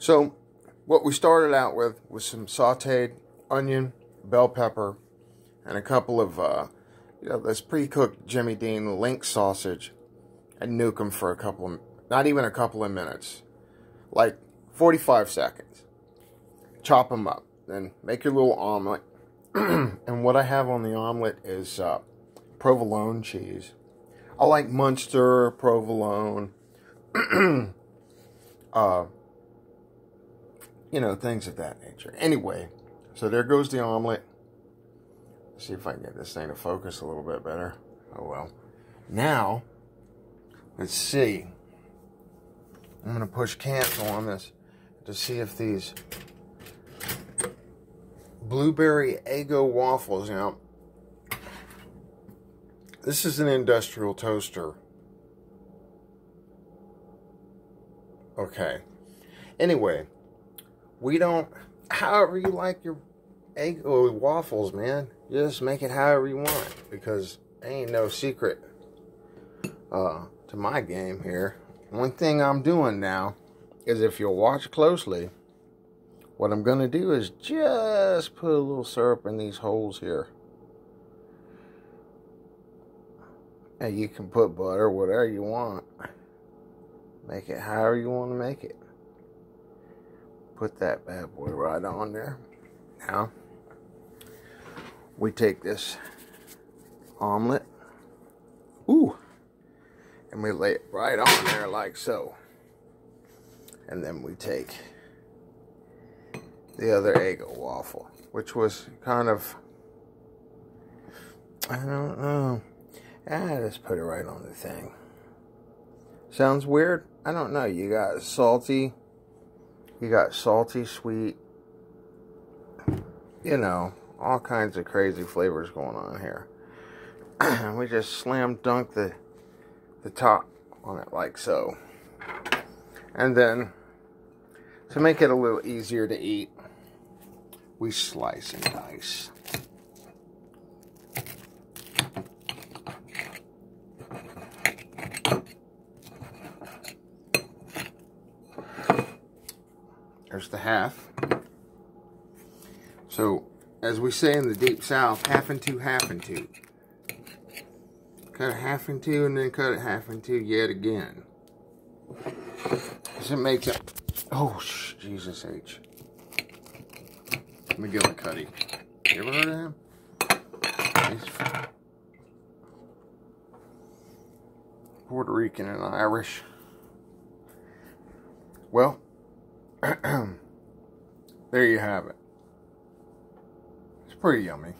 So, what we started out with was some sauteed onion, bell pepper, and a couple of, uh, you know, this pre-cooked Jimmy Dean link sausage, and nuke them for a couple of, not even a couple of minutes, like 45 seconds. Chop them up, then make your little omelet. and what I have on the omelet is uh, provolone cheese. I like Munster, provolone, uh, you know, things of that nature. Anyway, so there goes the omelet. Let's see if I can get this thing to focus a little bit better. Oh well. Now, let's see. I'm going to push cancel on this to see if these blueberry Eggo waffles, you know, this is an industrial toaster. Okay. Anyway, we don't, however you like your egg or waffles, man. Just make it however you want because ain't no secret uh, to my game here. One thing I'm doing now is if you'll watch closely, what I'm going to do is just put a little syrup in these holes here. And you can put butter, whatever you want. Make it however you want to make it. Put that bad boy right on there. Now, we take this omelet. Ooh and we lay it right on there like so. And then we take the other Eggo waffle, which was kind of, I don't know. Ah, just put it right on the thing. Sounds weird? I don't know. You got salty, you got salty, sweet, you know, all kinds of crazy flavors going on here. we just slam dunk the the top on it like so. And then to make it a little easier to eat, we slice and dice. There's the half. So, as we say in the deep south, half and two, half and two cut it half two and then cut it half in two yet again. Does it make it? Oh, Jesus H. McGillicuddy. You ever heard of him? He's Puerto Rican and Irish. Well, there you have it. It's pretty yummy.